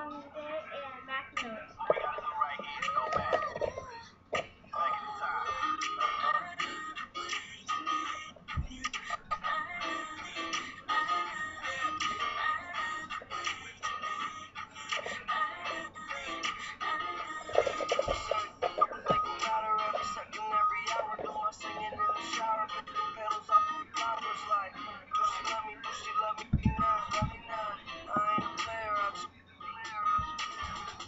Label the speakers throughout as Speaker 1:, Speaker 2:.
Speaker 1: And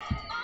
Speaker 2: you